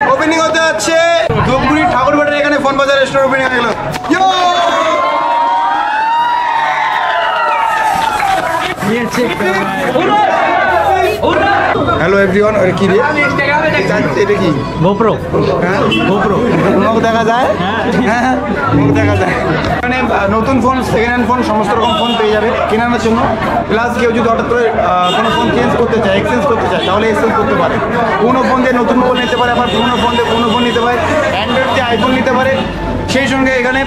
Opening হতে যাচ্ছে। ধূপগুড়ি ঠাকুরবাটের এখানে ফোন বাজার রেস্টোরেন্ট ওপেনিং হয়ে গেল। হ্যালো এভরিওয়ান ওরে কি রে? এটা কি গোপ্রো হ্যাঁ গোপ্রো মুখ দেখা যায়? হ্যাঁ। মুখ দেখা যায়। মানে নতুন ফোন সেকেন্ড হ্যান্ড ফোন সমস্ত রকম ফোন পেয়ে যাবে কেনানোর জন্য। প্লাস কেউ যদি হঠাৎ করে কোনো ফোন চেঞ্জ করতে চায় এক্সচেঞ্জ করতে চায় তাহলে এক্সচেঞ্জ করতে পারে। কোনো ফোন দিয়ে নতুন ফোন নিতে পারে আবার পুরোনো ফোন দিয়ে পুরনো ফোন নিতে পারে। অ্যান্ড্রয়েড দিয়ে আইফোন নিতে পারে। সেই সঙ্গে এখানে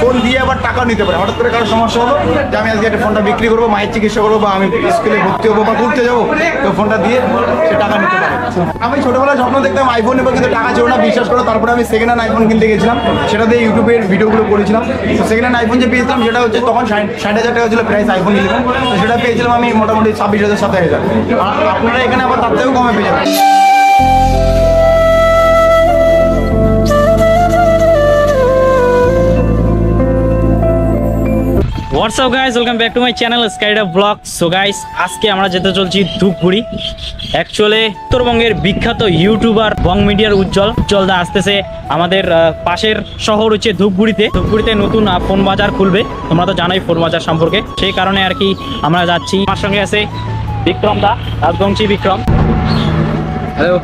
ফোন দিয়ে আবার টাকা নিতে পারে। হঠাৎ করে কারও সমস্যা হলো যে আমি আজকে একটা ফোনটা বিক্রি করব, মায়ের চিকিৎসা করব বা আমি স্কুলে ভর্তি হব বা ঘুরতে যাব, তো ফোনটা দিয়ে সে টাকা নিতে পারে। আমি ছোটোবেলায় স্বপ্ন দেখতাম আইফোন নেব কিন্তু টাকা ছিল না, বিশ্বাস করো, তারপরে আমি সেকেন্ড হ্যান্ড আইফোন কিনতে গেছিলাম। সেটা দিয়ে ইউটিউবের ভিডিওগুলো করেছিলাম। তো সেকেন্ড হ্যান্ড আইফোন যে পেয়েছিলাম, সেটা হচ্ছে তখন ষাট হাজার টাকা ছিল প্রাইস আইফোন ইলেভেন সেটা পেয়েছিলাম আমি মোটামুটি ছাব্বিশ হাজার, সাতাশ হাজার। আপনারা এখানে আবার তার থেকেও কমে পেয়ে যাবেন। What's up guys welcome back to my channel স্কাইডা blog so guys আজকে আমরা যেতে চলছি ধূপগুড়ি। অ্যাকচুয়ালি উত্তরবঙ্গের বিখ্যাত ইউটিউবার বং মিডিয়ার উজ্জ্বল। উজ্জ্বলদা আসতেছে আমাদের পাশের শহর হচ্ছে ধূপগুড়িতে। ধূপগুড়িতে নতুন ফোন বাজার খুলবে। তোমরা তো জানোই ফোন বাজার সম্পর্কে। সেই কারণে আর কি আমরা যাচ্ছি। আমার সঙ্গে আছে বিক্রম দা, রাজবংশী বিক্রম। হ্যালো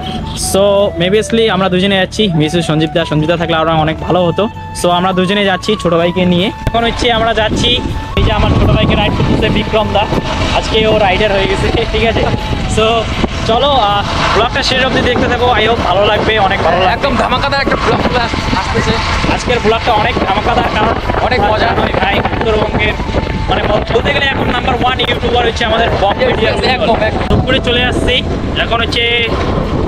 সো মেবিয়াসলি আমরা দুজনে যাচ্ছি। মিসেস সঞ্জীব দা সঞ্জীব দা থাকলে আরও অনেক ভালো হতো। সো আমরা দুজনে যাচ্ছি ছোট ভাইকে নিয়ে। এখন হচ্ছে আমরা যাচ্ছি এই যে আমার ছোট ভাইকে রাইড করতেছে বিক্রম দা। আজকে ও রাইডার হয়ে গেছে ঠিক আছে? সো চলো ব্লগটা শেষ অবধি দেখতে থাকো। আই হোপ ভালো লাগবে অনেক ভালো লাগবে। একদম ধামাকাদার একটা ব্লগ আসতেছে। আজকের ব্লগটা অনেক ধামাকাদার কারণ অনেক মজা। নয় ভাই উত্তরবঙ্গের মানে বলতে গেলে ওয়ান ইউটিউবার হচ্ছে আমাদের বব মিডিয়া। ধূপগুড়ি চলে আসছি। এখন হচ্ছে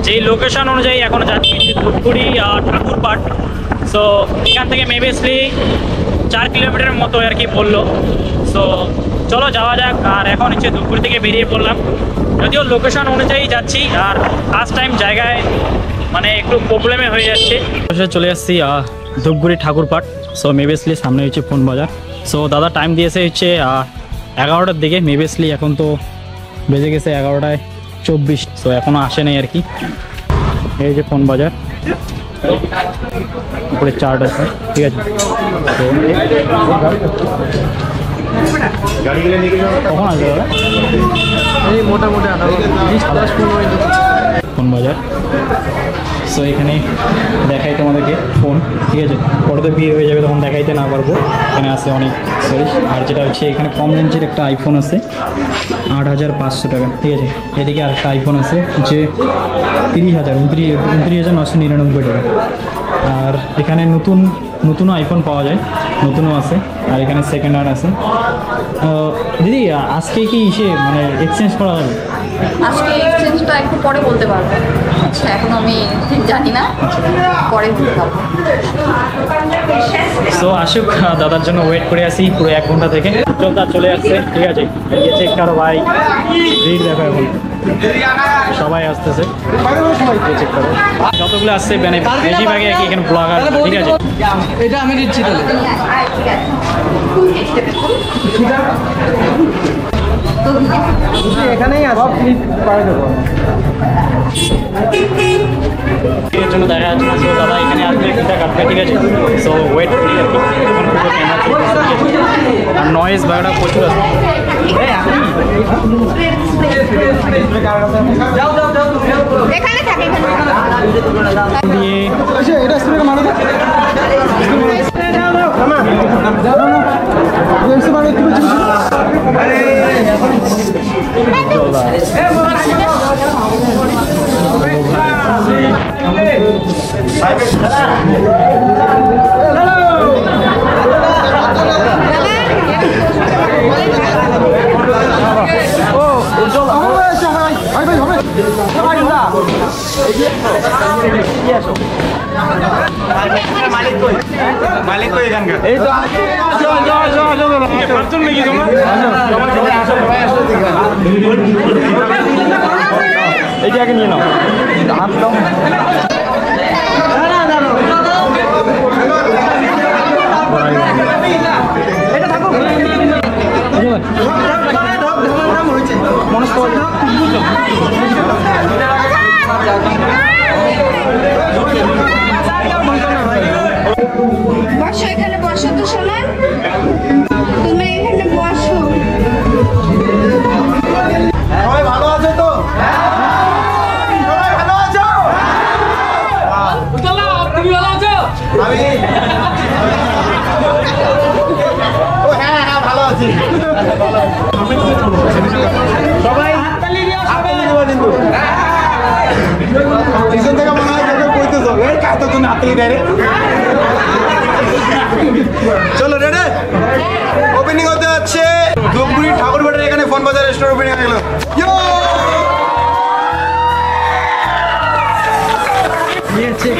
যেই লোকেশন অনুযায়ী এখন যাচ্ছি ধূপগুড়ি আর ঠাকুরপাট। সো এখান থেকে মেবিসলি চার কিলোমিটারের মতো আর কি বলল। সো চলো যাওয়া যাক। আর এখন হচ্ছে ধূপগুড়ি থেকে বেরিয়ে পড়লাম। যদিও লোকেশন অনুযায়ী যাচ্ছি আর ফার্স্ট টাইম জায়গায় মানে একটু প্রবলেমে হয়ে যাচ্ছে। চলে আসছি ধূপগুড়ি ঠাকুরপাট। সো মেবেসলি সামনে হচ্ছে ফোন বাজার সো দাদা টাইম দিয়েছে হচ্ছে এগারোটার দিকে মেবেসলি এখন তো বেজে গেছে এগারোটায় চব্বিশ সো এখনও আসে নাই আর কি। এই যে ফোন বাজার উপরে চার্ট আছে ঠিক আছে? তো কখন আসবে দাদা? এই মোটামুটি আধা বিশ দশ পনেরো মিনিট ফোন বাজার। সো এখানে দেখাই তোমাদেরকে ফোন ঠিক আছে? পরে তো বিয়ে হয়ে যাবে, তখন দেখাইতে না পারব। এখানে আছে অনেক সরি আর যেটা হচ্ছে, এখানে কম রেঞ্জের একটা আইফোন আছে, আট হাজার পাঁচশো টাকা, ঠিক আছে? এদিকে আরেকটা আইফোন আছে, যে তিরিশ হাজার, উনত্রিশ উনত্রিশ হাজার নশো নিরানব্বই টাকা। আর এখানে নতুন নতুন আইফোন পাওয়া যায় নতুনও আছে আর এখানে সেকেন্ড হ্যান্ড আছে। দিদি আজকে কি ইসে মানে এক্সচেঞ্জ করা যাবে? আজকে এক্সচেঞ্জটা একটু পরে বলতে পারব। আচ্ছা। এখন আমি ঠিক জানি না পরে বলতে পারব। সো আসুক দাদার জন্য ওয়েট করে আসি পুরো এক ঘণ্টা থেকে। চলতা চলে আসছে ঠিক আছে? চেক করো ভাই ভিড় দেখো এখন। সবাই আসতেছে। চেক করো। যতগুলো আসছে মানে বেশিরভাগই আর কি এখানে ব্লগার ঠিক আছে? এটা আমি দিচ্ছি তাহলে। এর জন্য দেখা যাচ্ছে না দাদা এখানে আসবে কিটা কাটবে ঠিক আছে? সো ওয়েট করি আর কি এখন পুরো ক্যামেরা চলতেছে, ঠিক আছে? আর নয়েজ বায়োটা প্রচুর আছে। দিয়ে মালিক কই এখানকার এইটা আগে নিয়ে নাও হাত দাও আমি ও হ্যাঁ, হ্যাঁ হ্যাঁ ভালো আছি। সবাই রে। চলো ওপেনিং হতে যাচ্ছে। ধূপগুড়ি ঠাকুরবাড়ির এখানে ফোন বাজার রেস্টোর ওপেনিং হয়ে গেল। ইয়ে চেক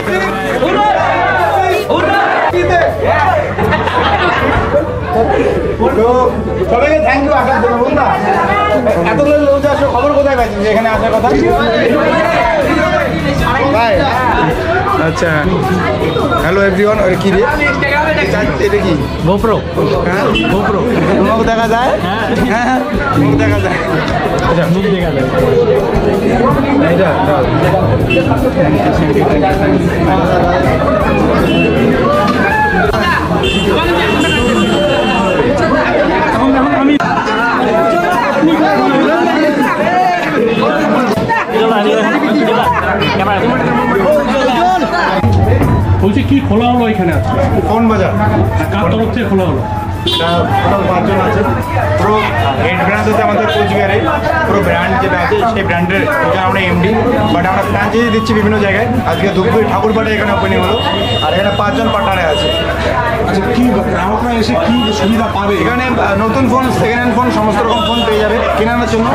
তো সবাইকে থ্যাংক ইউ আসার জন্য বন্ধুরা এতগুলো লোক যে আসলে খবর কোথায় পাইছেন? যে এখানে আসার কথা? ভাই আচ্ছা। হ্যালো এভরিওয়ান ওই কি রে? এটা কি? গোপ্রো হ্যাঁ? গোপ্রো মুখ দেখা যায়? হ্যাঁ। মুখ দেখা যায়। আচ্ছা মুখ দেখা যায়। দাও। বলছি কি খোলা হলো এখানে? আজকে কোন বাজার? কার তরফ থেকে খোলা হলো? টোটাল পাঁচজন আছে। পুরো হেড ব্র্যান্ড হচ্ছে আমাদের কোচবিহারে। পুরো ব্র্যান্ড যেটা আছে সেই ব্র্যান্ডের আমরা এমডি বাট আমরা ফ্র্যাঞ্চাইজি দিচ্ছি বিভিন্ন জায়গায়। আজকে ধূপগুড়ি ঠাকুরপাড়ে এখানে ওপেনিং হলো আর এখানে পাঁচজন পার্টনারে আছে। আচ্ছা কি গ্রাহকরা এসে কি সুবিধা পাবে? এখানে নতুন ফোন সেকেন্ড হ্যান্ড ফোন সমস্ত রকম ফোন পেয়ে যাবে কেনানোর জন্য।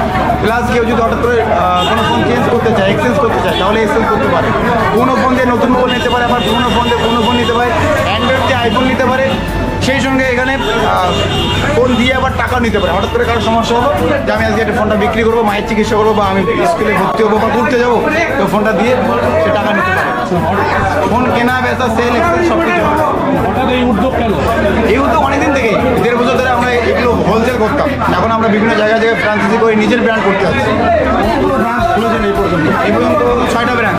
প্লাস কেউ যদি হঠাৎ করে কোনো ফোন চেঞ্জ করতে চায় এক্সচেঞ্জ করতে চায় তাহলে এক্সচেঞ্জ করতে পারে। পুরোনো ফোন দিয়ে নতুন ফোন নিতে পারে আবার পুরোনো ফোন দিয়ে পুরোনো ফোন নিতে পারে। অ্যান্ড্রয়েড দিয়ে আইফোন নিতে পারে। সেই সঙ্গে এখানে ফোন দিয়ে আবার টাকা নিতে পারে। হঠাৎ করে কারও সমস্যা হলো যে আমি আজকে একটা ফোনটা বিক্রি করব মায়ের চিকিৎসা করব বা আমি স্কুলে ভর্তি হব বা ঘুরতে যাব তো ফোনটা দিয়ে সে টাকা নিতে পারে। ফোন কেনা বেচা সেল এক্সচেঞ্জ সব কিছু। হঠাৎ এই উদ্যোগ কেন? এই তো অনেকদিন থেকে দেড় বছর ধরে আমরা এগুলো হোলসেল করতাম। এখন আমরা বিভিন্ন জায়গায় জায়গায় ফ্রান্সাইজি করে নিজের ব্র্যান্ড করতে যাচ্ছি। ব্রাঞ্চ খুলেছেন এই পর্যন্ত? এই পর্যন্ত ছয়টা ব্র্যান্ড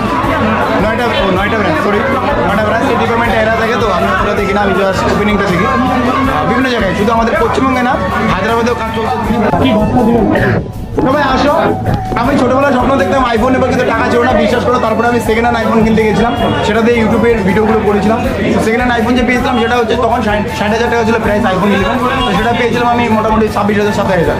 নয়টা নয়টা ব্র্যান্ড সরি নয়টা ব্র্যান্ড ডিপার্টমেন্ট এরা থাকে তো আমি ওটা দেখি না, আমি জাস্ট ওপেনিংটা দেখি। বিভিন্ন জায়গায়, শুধু আমাদের পশ্চিমবঙ্গে না, হায়দ্রাবাদেও কাজ চলছে। সবাই আসো। আমি ছোটবেলায় স্বপ্ন দেখতাম আইফোন নেব কিন্তু টাকা ছিল না বিশ্বাস করো তারপরে আমি সেকেন্ড হ্যান্ড আইফোন কিনতে গেছিলাম। সেটা দিয়ে ইউটিউবের ভিডিওগুলো করেছিলাম সেকেন্ড হ্যান্ড আইফোন যে পেয়েছিলাম সেটা হচ্ছে তখন ষাট হাজার টাকা ছিল প্রাইস আইফোন ইলেভেন তো সেটা পেয়েছিলাম আমি মোটামুটি ছাব্বিশ হাজার সাতাশ হাজার।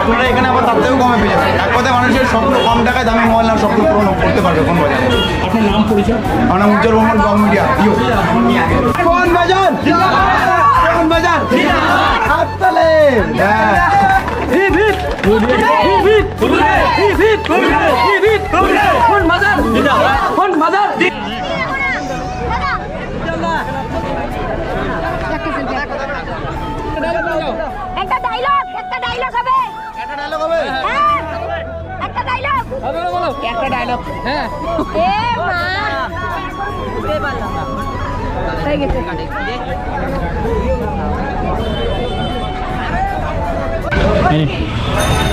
আপনারা এখানে আবার তার থেকেও কমে পেয়ে যাবেন। এক কথায় মানুষের স্বপ্ন কম টাকায় দামি মোবাইল না স্বপ্ন পূরণ করতে পারবে ফোন বাজারে। আপনার নাম পরিচয়? আমার নাম উজ্জ্বল মোহাম্মদ বং মিডিয়া ইউ। কোন বাজার কোন বাজার হাততালে হ্যাঁ। একটা ডায়লগ একটা ডায়লগ হবে একটা ডায়লগ হবে হ্যাঁ একটা ডায়লগ একটা ডায়লগ হ্যাঁ এ মা হয়ে গেছে এই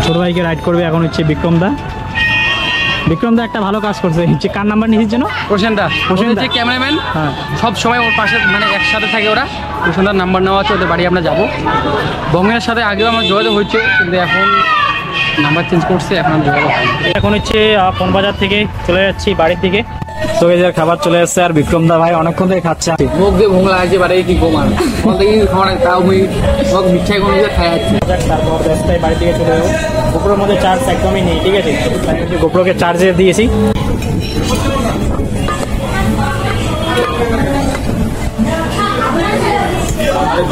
ছোট ভাইকে রাইড করবে এখন হচ্ছে বিক্রম দা। বিক্রম দা একটা ভালো কাজ করছে। হচ্ছে কার নাম্বার নিয়েছিস জন্য প্রসেনদা প্রসেন যে ক্যামেরাম্যান হ্যাঁ। সব সময় ওর পাশে মানে একসাথে থাকে ওরা। প্রসেনদার নাম্বার নেওয়া আছে ওদের বাড়ি আমরা যাব। বঙ্গের সাথে আগেও আমার যোগাযোগ হয়েছে কিন্তু এখন নাম্বার চেঞ্জ করছে এখন যোগাযোগ এখন হচ্ছে ফোন বাজার থেকে চলে যাচ্ছি বাড়ির দিকে। তো এই যে খাবার চলে এসেছে আর বিক্রম দা ভাই অনেকক্ষণ থেকে খাচ্ছে। মুখ দিয়ে ভোংলা আছে বাড়ি কি কমান বলতে কি খাওয়া তাও মুই মোক মিঠাই কোনো কিছু খাই যাচ্ছি তারপর রাস্তায় বাড়ি থেকে চলে যাব। গোপ্রোর মধ্যে চার্জ একদমই নেই ঠিক আছে? গোপ্রোকে চার্জে দিয়েছি।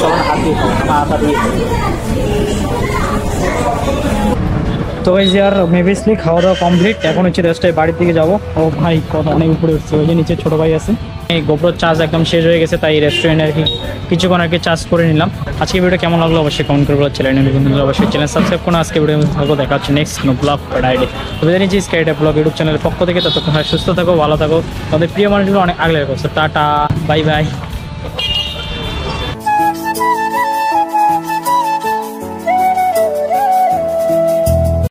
চলুন হাত দিয়ে দিয়ে। তো এই যে আর মেভিসলি খাওয়া দাওয়া কমপ্লিট এখন হচ্ছে রেস্টায় বাড়ির দিকে যাব। ও ভাই কত অনেক উপরে উঠছে, ওই যে নিচে ছোট ভাই আছে। এই গোপ্রোর চার্জ একদম শেষ হয়ে গেছে, তাই রেস্টুরেন্টে আর কি কিছুক্ষণ আর কি চার্জ করে নিলাম। আজকে ভিডিও কেমন লাগল অবশ্যই কমেন্ট করে চ্যানেল বন্ধুগুলো অবশ্যই চ্যানেল সাবস্ক্রাইব করুন আজকে ভিডিও থাকব দেখা হচ্ছে নেক্সট ব্লগ ফ্রাইডে তো জানি যে স্কাইডে ব্লগ ইউটিউব চ্যানেলের পক্ষ থেকে, ততক্ষণ সুস্থ থাকো, ভালো থাকো। তাদের প্রিয় মানুষগুলো অনেক আগলে রাখো। Tata bye bye